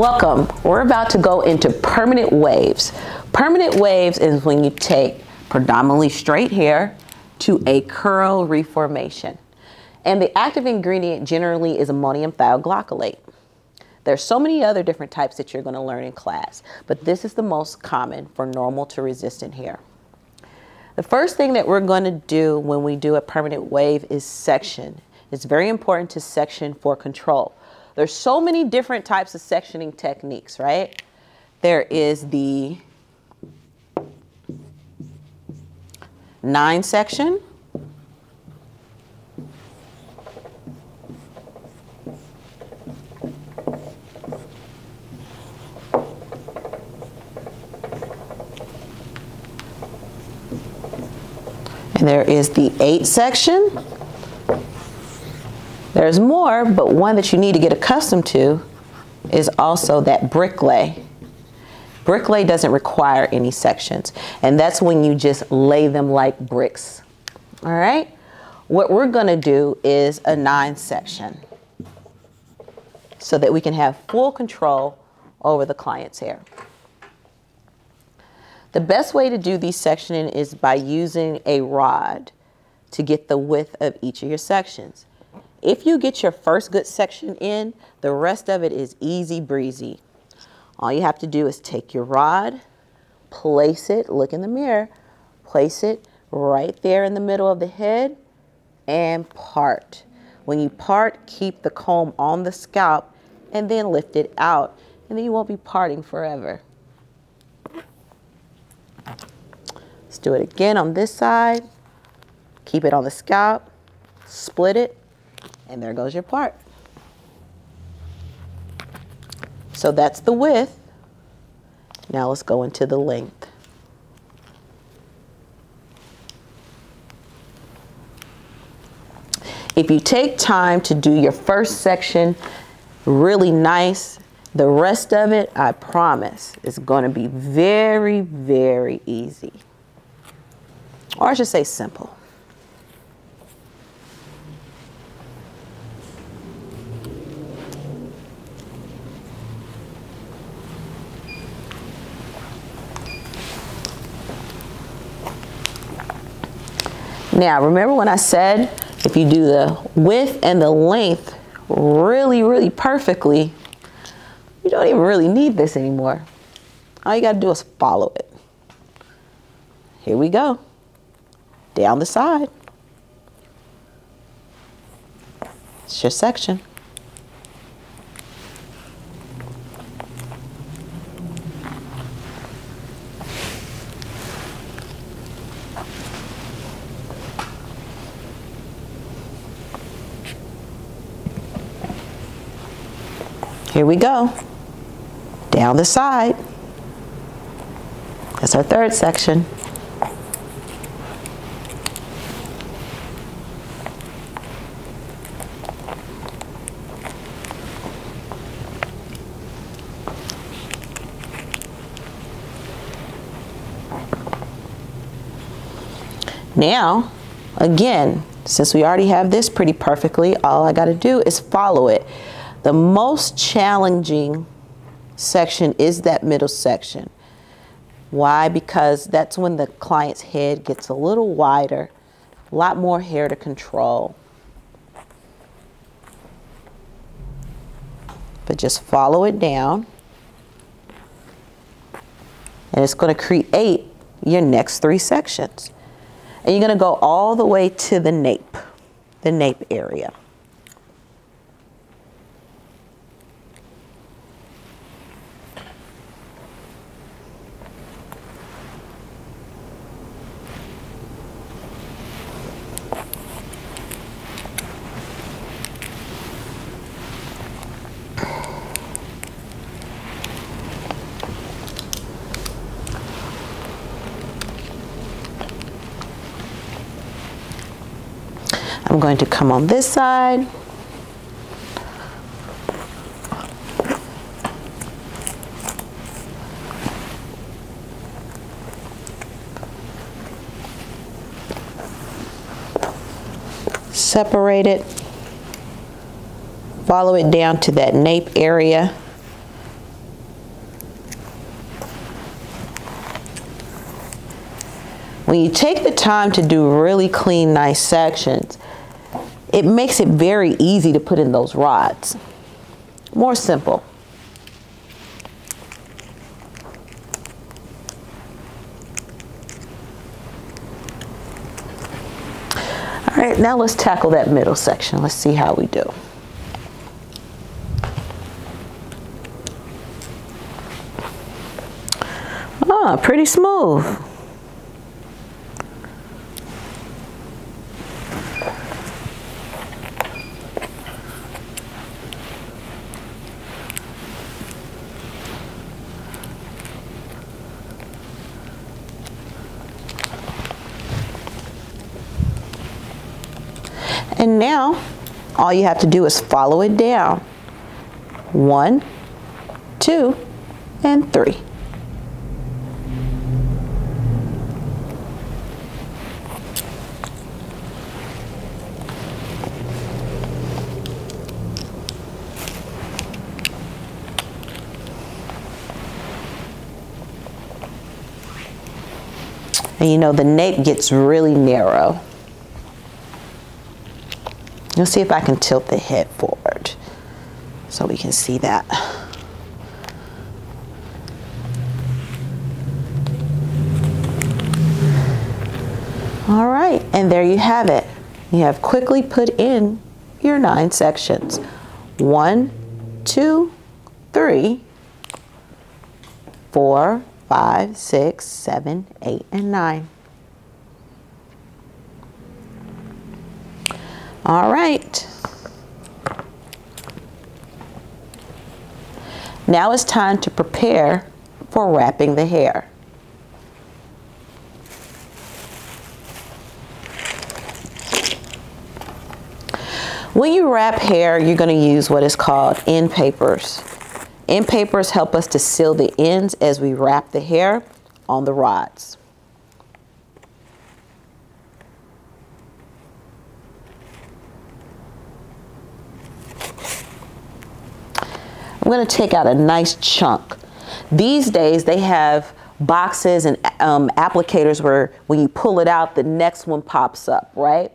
Welcome. We're about to go into permanent waves. Permanent waves is when you take predominantly straight hair to a curl reformation. And the active ingredient generally is ammonium thioglycolate. There's so many other different types that you're going to learn in class, but this is the most common for normal to resistant hair. The first thing that we're going to do when we do a permanent wave is section. It's very important to section for control. There's so many different types of sectioning techniques, right? There is the nine section. And there is the eight section. There's more, but one that you need to get accustomed to is also that bricklay. Bricklay doesn't require any sections, and that's when you just lay them like bricks. All right? What we're gonna do is a nine section so that we can have full control over the client's hair. The best way to do these sectioning is by using a rod to get the width of each of your sections. If you get your first good section in, the rest of it is easy breezy. All you have to do is take your rod, place it, look in the mirror, place it right there in the middle of the head and part. When you part, keep the comb on the scalp and then lift it out and then you won't be parting forever. Let's do it again on this side. Keep it on the scalp, split it, and there goes your part. So that's the width. Now let's go into the length. If you take time to do your first section really nice, the rest of it, I promise, is going to be very, very easy or I should say simple. Now, remember when I said if you do the width and the length really, really perfectly, you don't even really need this anymore. All you got to do is follow it. Here we go down the side. It's your section. Here we go. Down the side. That's our third section. Now, again, since we already have this pretty perfectly, all I got to do is follow it. The most challenging section is that middle section. Why? Because that's when the client's head gets a little wider, a lot more hair to control. But just follow it down. And it's going to create your next three sections. And you're going to go all the way to the nape, the nape area. I'm going to come on this side. Separate it. Follow it down to that nape area. When you take the time to do really clean, nice sections, it makes it very easy to put in those rods. More simple. All right, now let's tackle that middle section. Let's see how we do. Ah, pretty smooth. And now all you have to do is follow it down. One, two, and three. And you know, the nape gets really narrow. Let's see if I can tilt the head forward so we can see that. All right, and there you have it. You have quickly put in your nine sections. One, two, three, four, five, six, seven, eight, and nine. All right. Now it's time to prepare for wrapping the hair. When you wrap hair, you're going to use what is called end papers. End papers help us to seal the ends as we wrap the hair on the rods. Going to take out a nice chunk. These days they have boxes and um, applicators where when you pull it out, the next one pops up, right?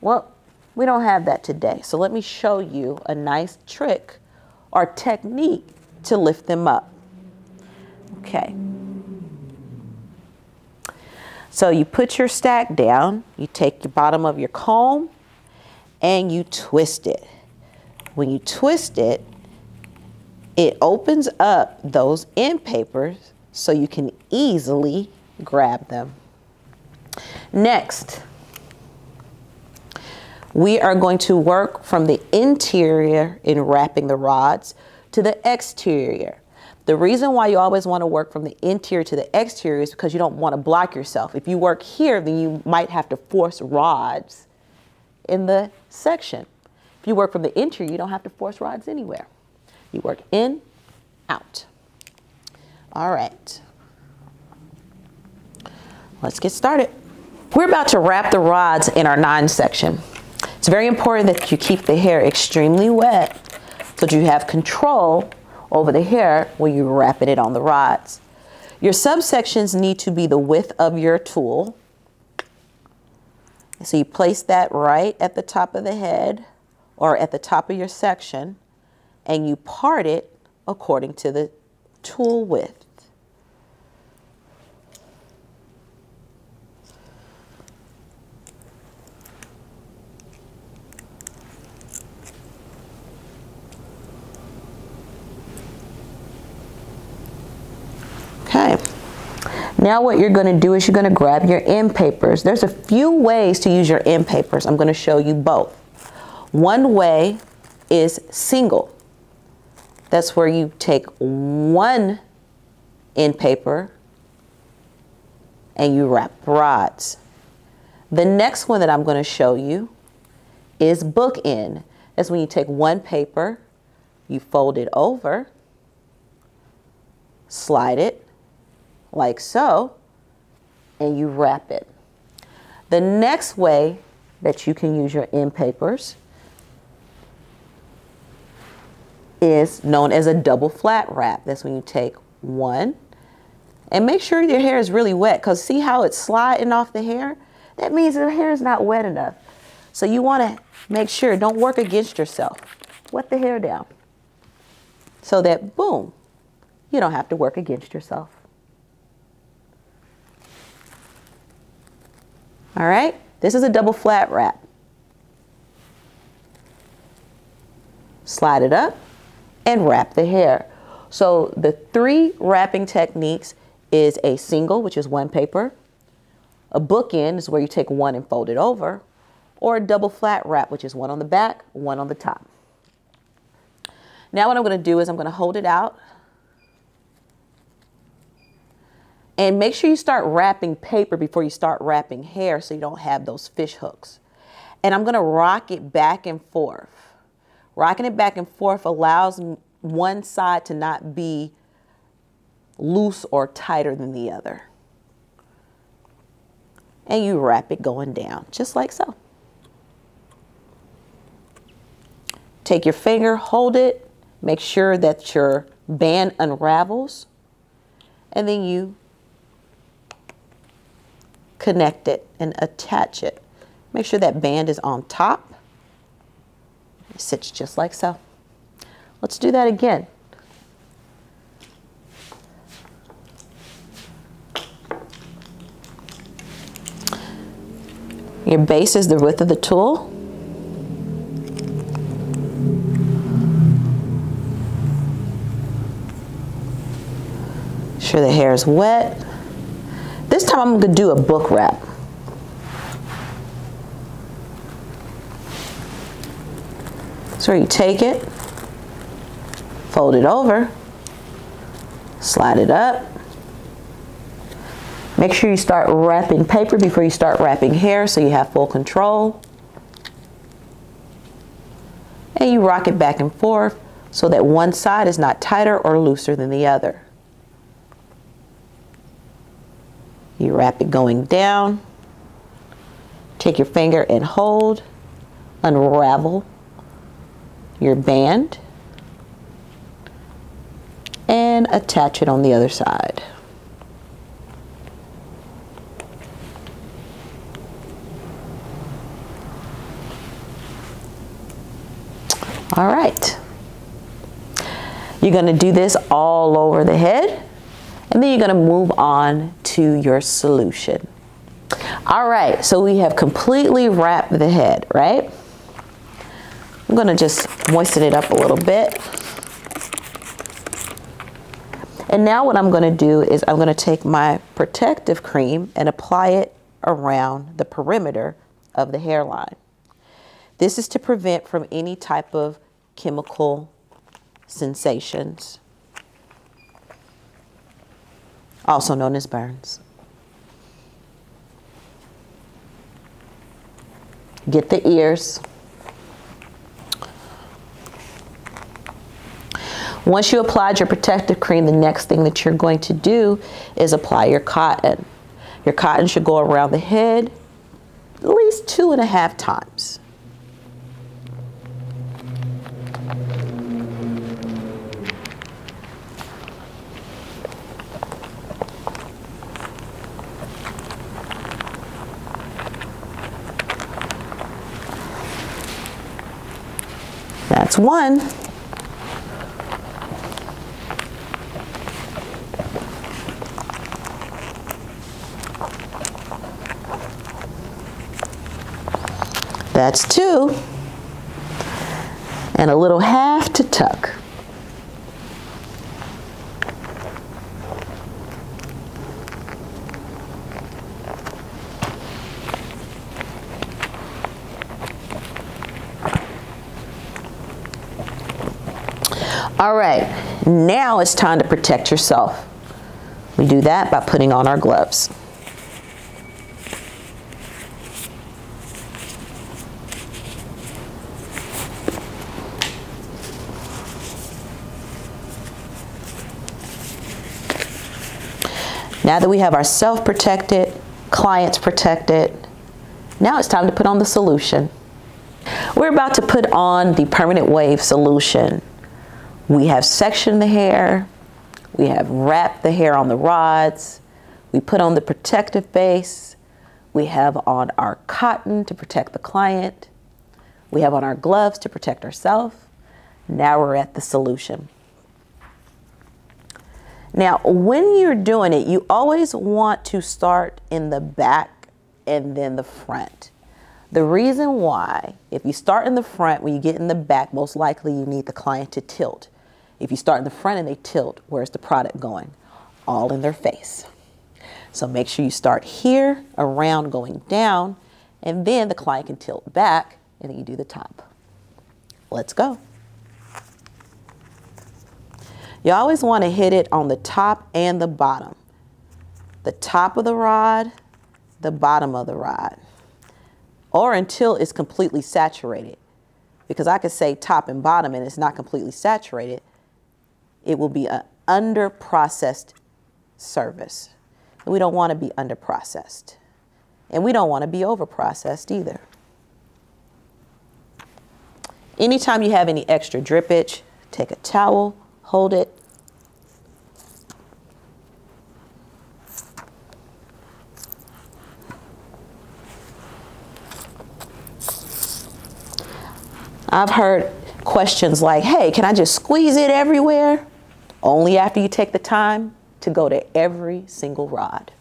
Well, we don't have that today. So let me show you a nice trick or technique to lift them up. Okay. So you put your stack down, you take the bottom of your comb and you twist it. When you twist it, it opens up those end papers so you can easily grab them. Next, we are going to work from the interior in wrapping the rods to the exterior. The reason why you always want to work from the interior to the exterior is because you don't want to block yourself. If you work here, then you might have to force rods in the section. If you work from the interior, you don't have to force rods anywhere. You work in, out. All right. Let's get started. We're about to wrap the rods in our nine section. It's very important that you keep the hair extremely wet so that you have control over the hair when you're wrapping it on the rods. Your subsections need to be the width of your tool. So you place that right at the top of the head or at the top of your section and you part it according to the tool width. Okay. Now what you're going to do is you're going to grab your end papers. There's a few ways to use your end papers. I'm going to show you both. One way is single. That's where you take one end paper and you wrap rods. The next one that I'm going to show you is bookend. That's when you take one paper, you fold it over, slide it like so, and you wrap it. The next way that you can use your end papers is known as a double flat wrap. That's when you take one And make sure your hair is really wet because see how it's sliding off the hair? That means the hair is not wet enough. So you want to make sure, don't work against yourself. Wet the hair down so that, boom, you don't have to work against yourself. All right, this is a double flat wrap. Slide it up and wrap the hair. So the three wrapping techniques is a single, which is one paper, a bookend is where you take one and fold it over, or a double flat wrap, which is one on the back, one on the top. Now what I'm going to do is I'm going to hold it out. And make sure you start wrapping paper before you start wrapping hair so you don't have those fish hooks. And I'm going to rock it back and forth. Rocking it back and forth allows one side to not be loose or tighter than the other. And you wrap it going down, just like so. Take your finger, hold it, make sure that your band unravels, and then you connect it and attach it. Make sure that band is on top. It sits just like so. Let's do that again. Your base is the width of the tool. Sure the hair is wet. This time I'm going to do a book wrap. You take it, fold it over, slide it up. Make sure you start wrapping paper before you start wrapping hair so you have full control. And you rock it back and forth so that one side is not tighter or looser than the other. You wrap it going down. Take your finger and hold, unravel your band, and attach it on the other side. All right. You're going to do this all over the head. And then you're going to move on to your solution. All right, so we have completely wrapped the head, right? I'm to just moisten it up a little bit. And now what I'm going to do is I'm going to take my protective cream and apply it around the perimeter of the hairline. This is to prevent from any type of chemical sensations also known as burns. Get the ears. Once you applied your protective cream, the next thing that you're going to do is apply your cotton. Your cotton should go around the head at least two and a half times. That's one. That's two. And a little half to tuck. All right, now it's time to protect yourself. We do that by putting on our gloves. Now that we have ourselves protected, clients protected, now it's time to put on the solution. We're about to put on the permanent wave solution. We have sectioned the hair. We have wrapped the hair on the rods. We put on the protective base. We have on our cotton to protect the client. We have on our gloves to protect ourselves. Now we're at the solution. Now, when you're doing it, you always want to start in the back and then the front. The reason why, if you start in the front, when you get in the back, most likely you need the client to tilt. If you start in the front and they tilt, where's the product going? All in their face. So make sure you start here, around going down, and then the client can tilt back, and then you do the top. Let's go. You always want to hit it on the top and the bottom. The top of the rod, the bottom of the rod. Or until it's completely saturated. Because I could say top and bottom and it's not completely saturated. It will be an under processed service. And we don't want to be under processed. And we don't want to be over processed either. Anytime you have any extra drippage, take a towel, hold it. I've heard questions like, hey, can I just squeeze it everywhere? Only after you take the time to go to every single rod.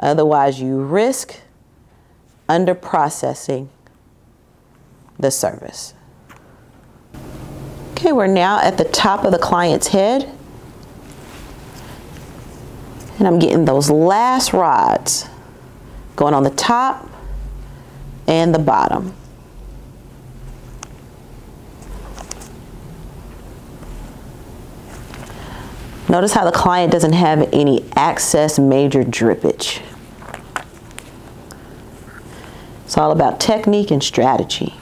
Otherwise, you risk under processing the service. Okay, we're now at the top of the client's head. And I'm getting those last rods going on the top and the bottom. Notice how the client doesn't have any excess major drippage. It's all about technique and strategy.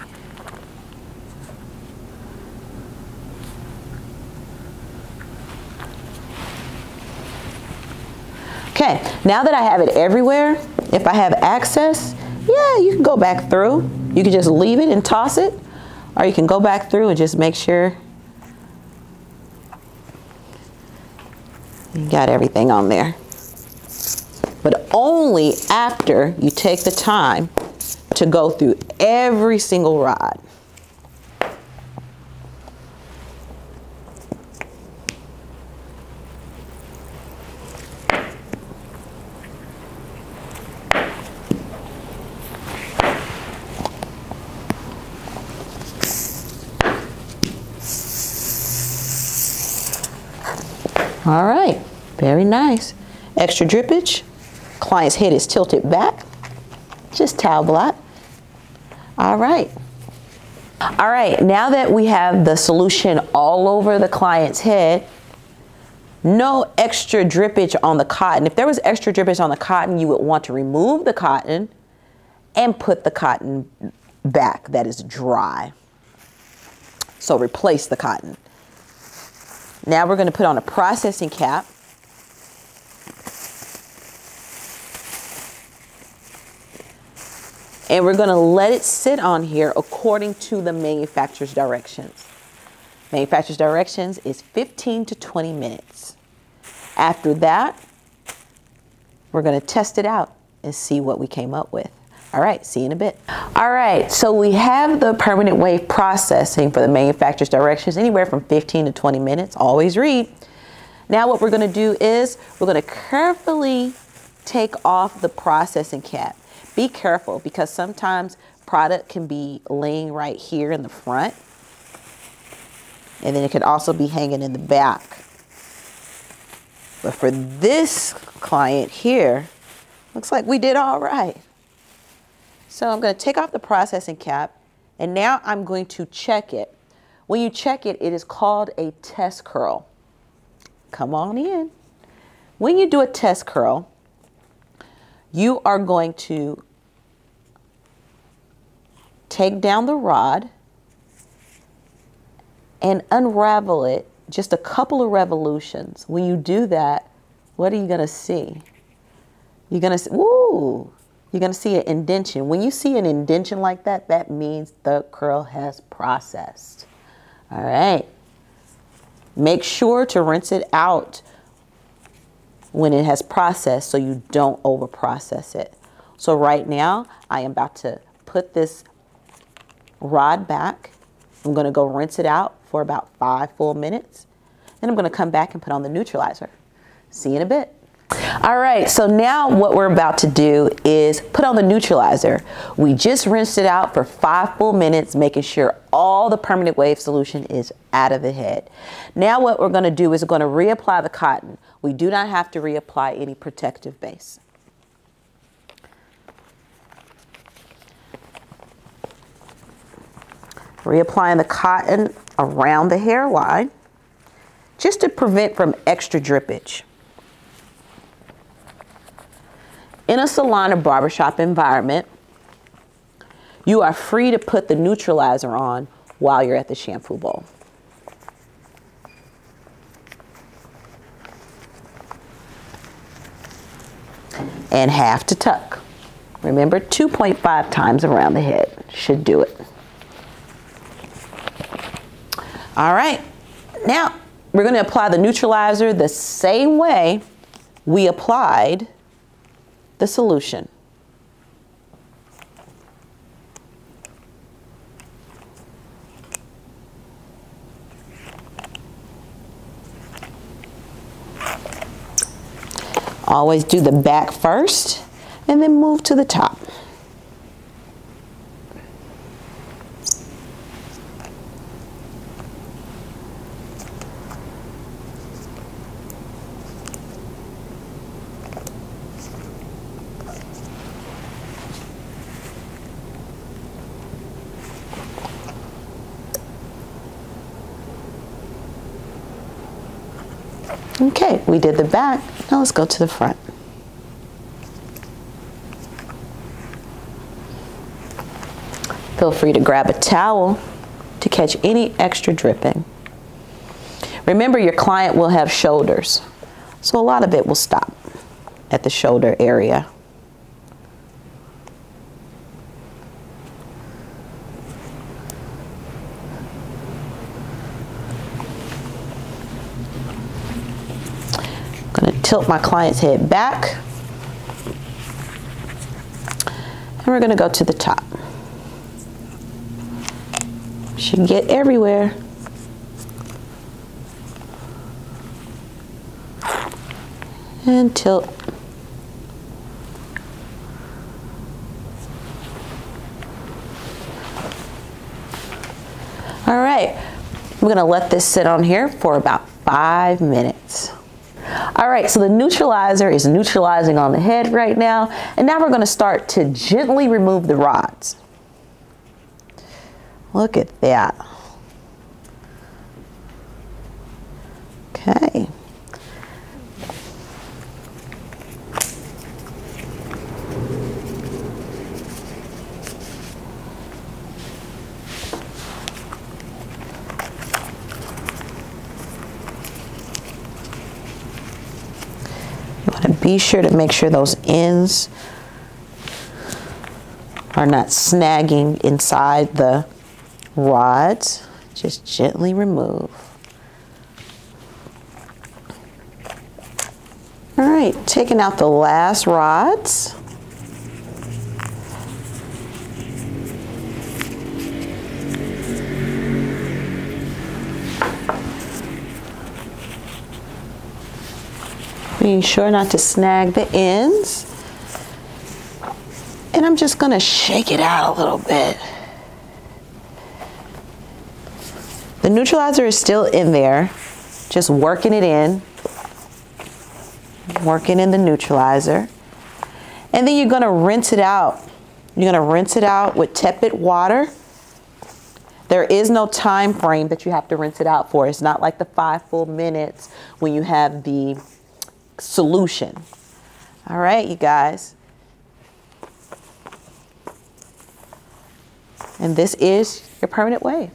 Okay, now that I have it everywhere, if I have access, yeah, you can go back through. You can just leave it and toss it, or you can go back through and just make sure you got everything on there. But only after you take the time to go through every single rod. All right, very nice. Extra drippage. Client's head is tilted back. Just towel blot. All right. All right, now that we have the solution all over the client's head, no extra drippage on the cotton. If there was extra drippage on the cotton, you would want to remove the cotton and put the cotton back that is dry. So replace the cotton. Now we're going to put on a processing cap. And we're going to let it sit on here according to the manufacturer's directions. Manufacturer's directions is 15 to 20 minutes. After that, we're going to test it out and see what we came up with. All right, see you in a bit. All right, so we have the permanent wave processing for the manufacturer's directions, anywhere from 15 to 20 minutes, always read. Now what we're gonna do is we're gonna carefully take off the processing cap. Be careful because sometimes product can be laying right here in the front and then it could also be hanging in the back. But for this client here, looks like we did all right. So I'm going to take off the processing cap and now I'm going to check it. When you check it, it is called a test curl. Come on in. When you do a test curl, you are going to take down the rod and unravel it just a couple of revolutions. When you do that, what are you going to see? You're going to see, woo, you're going to see an indentation. When you see an indentation like that, that means the curl has processed. All right. Make sure to rinse it out when it has processed so you don't over process it. So right now I am about to put this rod back. I'm going to go rinse it out for about five full minutes. Then I'm going to come back and put on the neutralizer. See you in a bit. All right, so now what we're about to do is put on the neutralizer. We just rinsed it out for five full minutes, making sure all the permanent wave solution is out of the head. Now what we're gonna do is we're gonna reapply the cotton. We do not have to reapply any protective base. Reapplying the cotton around the hairline just to prevent from extra drippage. In a salon or barbershop environment, you are free to put the neutralizer on while you're at the shampoo bowl. And half to tuck. Remember, 2.5 times around the head should do it. All right, now we're gonna apply the neutralizer the same way we applied the solution. Always do the back first and then move to the top. Okay, we did the back. Now let's go to the front. Feel free to grab a towel to catch any extra dripping. Remember your client will have shoulders, so a lot of it will stop at the shoulder area. Tilt my client's head back. And we're gonna go to the top. Should get everywhere. And tilt. All right, we're gonna let this sit on here for about five minutes. All right, so the neutralizer is neutralizing on the head right now. And now we're gonna start to gently remove the rods. Look at that. Okay. Be sure to make sure those ends are not snagging inside the rods. Just gently remove. All right, taking out the last rods. Being sure not to snag the ends. And I'm just gonna shake it out a little bit. The neutralizer is still in there, just working it in, working in the neutralizer. And then you're gonna rinse it out. You're gonna rinse it out with tepid water. There is no time frame that you have to rinse it out for. It's not like the five full minutes when you have the solution. All right, you guys. And this is your permanent wave.